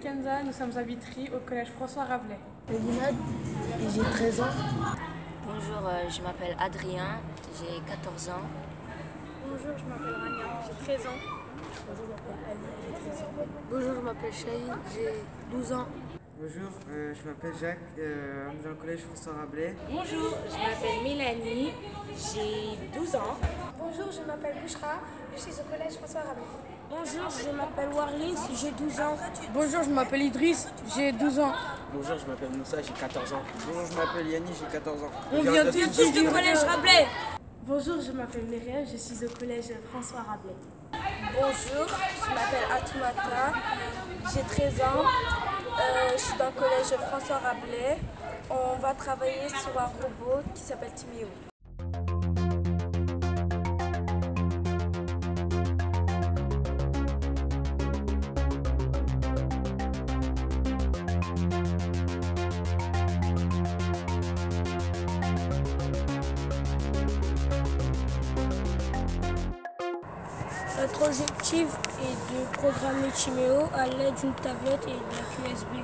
Kenza, nous sommes à Vitry au collège François Rabelais. J'ai 13 ans. Bonjour, euh, je m'appelle Adrien, j'ai 14 ans. Bonjour, je m'appelle Rania, j'ai 13 ans. Bonjour, je m'appelle Ali, j'ai 13 ans. Bonjour, je m'appelle Chahine, j'ai 12 ans. Bonjour, euh, je m'appelle Jacques, euh, on est dans le collège François Rabelais. Bonjour, je m'appelle Mélanie, j'ai 12 ans. Bonjour, je m'appelle Bouchra, je suis au collège François Rabelais. Bonjour, je m'appelle Warlis, j'ai 12 ans. Bonjour, je m'appelle Idriss, j'ai 12 ans. Bonjour, je m'appelle Moussa, j'ai 14 ans. Bonjour, je m'appelle Yanni, j'ai 14 ans. On vient tous du collège Rabelais. Bonjour, je m'appelle Myriam, je suis au collège François Rabelais. Bonjour, je m'appelle Atoumata, j'ai 13 ans, euh, je suis dans le collège François Rabelais. On va travailler sur un robot qui s'appelle Timéo. Notre objectif est de programmer Timéo à l'aide d'une tablette et de la USB.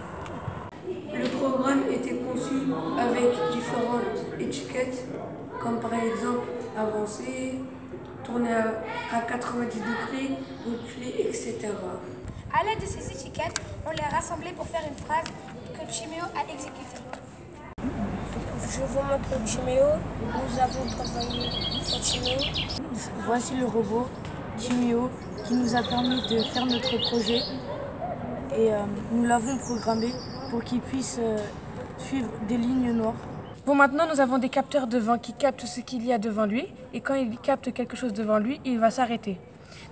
Le programme était conçu avec différentes étiquettes, comme par exemple avancer, tourner à 90 degrés, reculer, etc. À l'aide de ces étiquettes, on les a rassemblées pour faire une phrase que Timéo a exécutée. Je vous montre Timéo. Nous avons travaillé sur Timéo. Voici le robot Qui nous a permis de faire notre projet et euh, nous l'avons programmé pour qu'il puisse euh, suivre des lignes noires. Bon, maintenant nous avons des capteurs devant qui captent ce qu'il y a devant lui et quand il capte quelque chose devant lui, il va s'arrêter.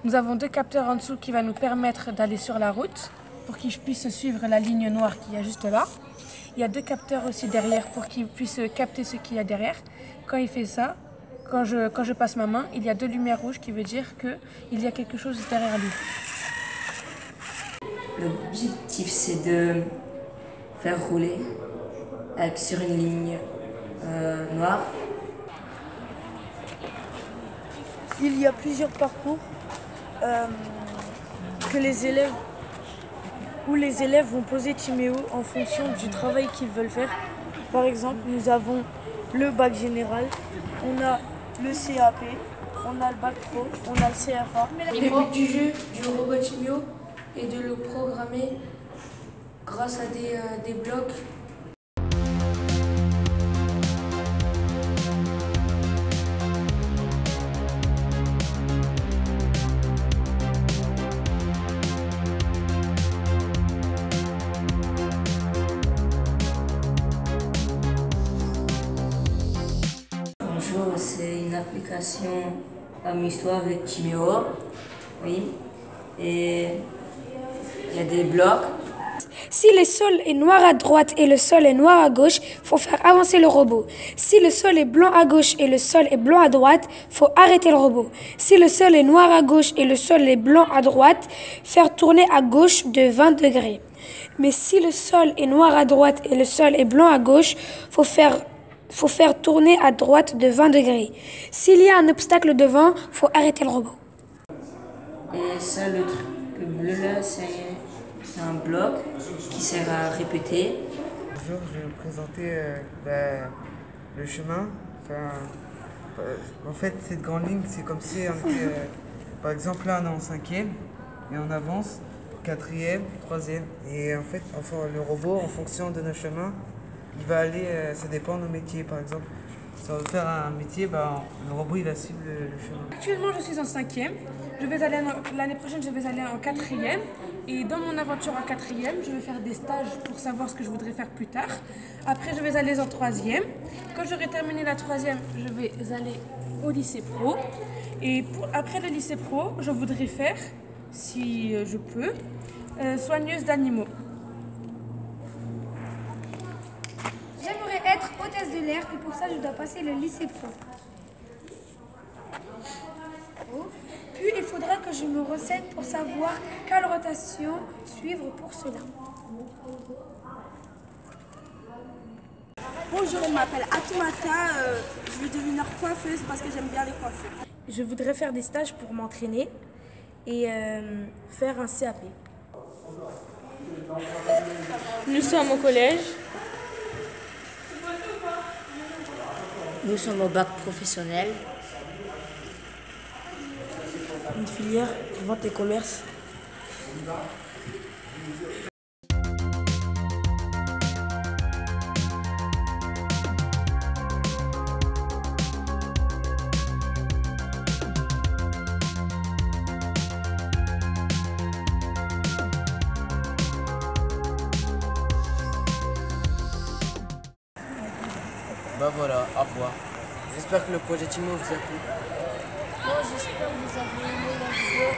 Nous avons deux capteurs en dessous qui vont nous permettre d'aller sur la route pour qu'il puisse suivre la ligne noire qu'il y a juste là. Il y a deux capteurs aussi derrière pour qu'il puisse capter ce qu'il y a derrière. Quand il fait ça, quand je, quand je passe ma main, il y a deux lumières rouges qui veut dire qu'il y a quelque chose derrière lui. L'objectif c'est de faire rouler avec, sur une ligne euh, noire. Il y a plusieurs parcours euh, que les élèves où les élèves vont poser Timéo en fonction du travail qu'ils veulent faire. Par exemple, nous avons le bac général, on a le CAP, on a le bac pro, on a le CFA. Le but du jeu du robot Timéo est de le programmer grâce à des, euh, des blocs C'est une application Amuse-toi avec Timéo. Oui. Et il y a des blocs. Si le sol est noir à droite et le sol est noir à gauche, faut faire avancer le robot. Si le sol est blanc à gauche et le sol est blanc à droite, faut arrêter le robot. Si le sol est noir à gauche et le sol est blanc à droite, faire tourner à gauche de 20 degrés. Mais si le sol est noir à droite et le sol est blanc à gauche, faut faire faut faire tourner à droite de 20 degrés. S'il y a un obstacle devant, faut arrêter le robot. Et ça, le truc bleu là, c'est un bloc qui sert à répéter. Bonjour, je vais vous présenter euh, bah, le chemin. Enfin, euh, en fait, cette grande ligne, c'est comme si on était, euh, par exemple, là, on est en cinquième et on avance, quatrième, troisième. Et en fait, enfin, le robot, en fonction de nos chemins, il va aller, euh, ça dépend de nos métiers par exemple. Si on veut faire un métier, bah, le robot il va suivre le, chemin. Actuellement je suis en cinquième, je vais aller l'année prochaine je vais aller en quatrième et dans mon aventure en quatrième je vais faire des stages pour savoir ce que je voudrais faire plus tard. Après je vais aller en troisième. Quand j'aurai terminé la troisième je vais aller au lycée pro et après le lycée pro je voudrais faire, si euh, je peux, euh, soigneuse d'animaux. L'air et pour ça je dois passer le lycée pro. Puis il faudra que je me renseigne pour savoir quelle rotation suivre pour cela. Bonjour, je m'appelle Atoumata, euh, je veux devenir coiffeuse parce que j'aime bien les coiffures. Je voudrais faire des stages pour m'entraîner et euh, faire un CAP. Nous sommes au collège. Nous sommes au bac professionnel. Une filière vente et commerce. Bah voilà, au revoir. J'espère que le projet Timo vous a plu. Bon, j'espère que vous avez aimé la vidéo.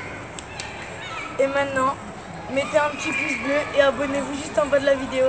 Et maintenant, mettez un petit pouce bleu et abonnez-vous juste en bas de la vidéo.